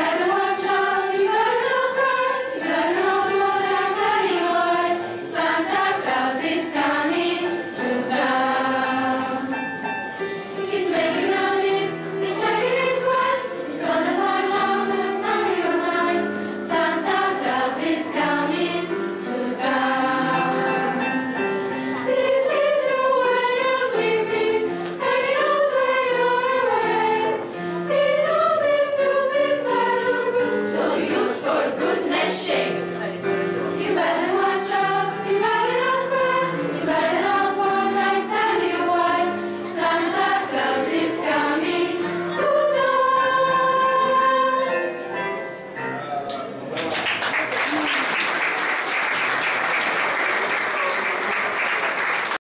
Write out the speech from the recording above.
better.